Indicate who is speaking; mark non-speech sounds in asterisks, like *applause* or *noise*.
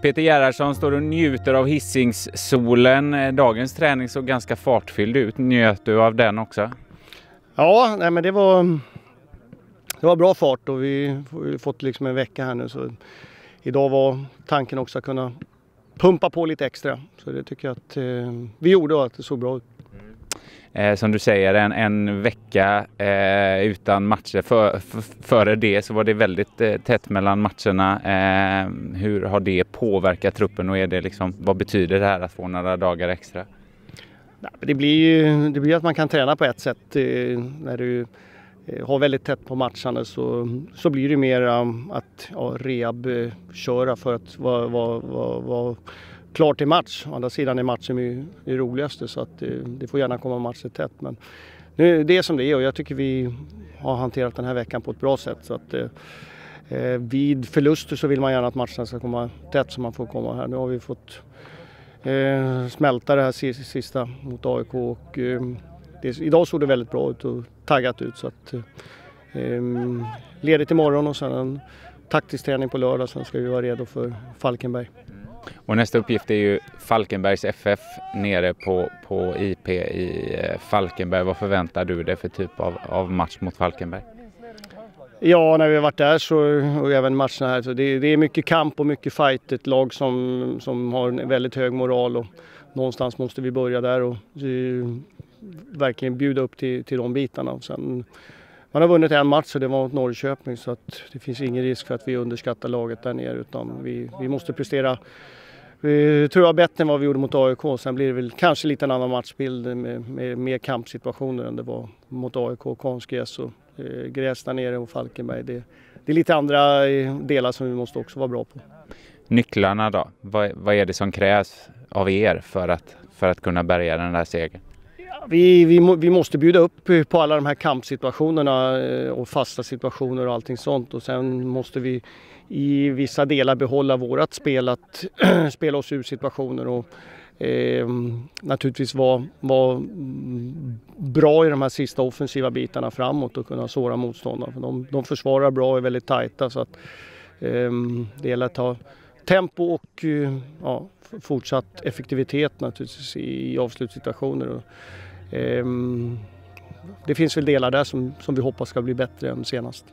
Speaker 1: Peter Gerhardsson står och njuter av Hisingssolen. Eh, dagens träning såg ganska fartfylld ut. Njöt du av den också?
Speaker 2: Ja, nej men det var, det var bra fart och vi har fått liksom en vecka här nu så idag var tanken också att kunna pumpa på lite extra. Så det tycker jag att eh, vi gjorde och att det såg bra ut.
Speaker 1: Eh, som du säger, en, en vecka eh, utan matcher. För, för, före det så var det väldigt eh, tätt mellan matcherna. Eh, hur har det påverkat truppen och är det liksom, vad betyder det här att få några dagar extra?
Speaker 2: Det blir ju det blir att man kan träna på ett sätt. Eh, när du eh, har väldigt tätt på matcherna så, så blir det mer att ja, rehab-köra eh, för att vara, vara, vara, vara klar till match. Å andra sidan är matchen det roligaste så att det, det, får gärna komma matcher tätt. Men nu, det är som det är och jag tycker vi har hanterat den här veckan på ett bra sätt. Så att, eh, eh vid förluster så vill man gärna att matcherna ska komma tätt så man får komma här. Nu har vi fått eh, smälta det här sista mot AIK och eh, det, idag såg det väldigt bra ut och taggat ut så att eh, ehm, ledigt imorgon och sen en taktisk träning på lördag sen ska vi vara redo för Falkenberg.
Speaker 1: Och nästa uppgift är ju Falkenbergs FF nere på, på IP i eh, Falkenberg. Vad förväntar du dig för typ av, av match mot Falkenberg?
Speaker 2: Ja, när vi har varit där så, och även matcherna här, så det, det är mycket kamp och mycket fight. Ett lag som, som har en väldigt hög moral och någonstans måste vi börja där och eh, verkligen bjuda upp till, till de bitarna. sen, man har vunnit en match och det var mot Norrköping så att det finns ingen risk för att vi underskattar laget där nere utan vi, vi måste prestera vi tror jag bättre än vad vi gjorde mot AIK. Sen blir det väl kanske lite en annan matchbild med, med mer kampsituationer än det var mot AIK. Konstgräs och eh, gräs där nere och Falkenberg. Det, det, är lite andra eh, delar som vi måste också vara bra på.
Speaker 1: Nycklarna då? Vad, vad är det som krävs av er för att, för att kunna bärga den där segern?
Speaker 2: Vi, vi, vi, måste bjuda upp på alla de här kampsituationerna eh, och fasta situationer och allting sånt och sen måste vi i vissa delar behålla vårat spel att *clears throat* spela oss ur situationer och eh, naturligtvis vara var bra i de här sista offensiva bitarna framåt och kunna såra motståndarna. De, de försvarar bra och är väldigt tajta så att eh, det gäller att ha tempo och eh, ja, fortsatt effektivitet naturligtvis i avslutssituationer. Ehm, det finns väl delar där som, som vi hoppas ska bli bättre än senast.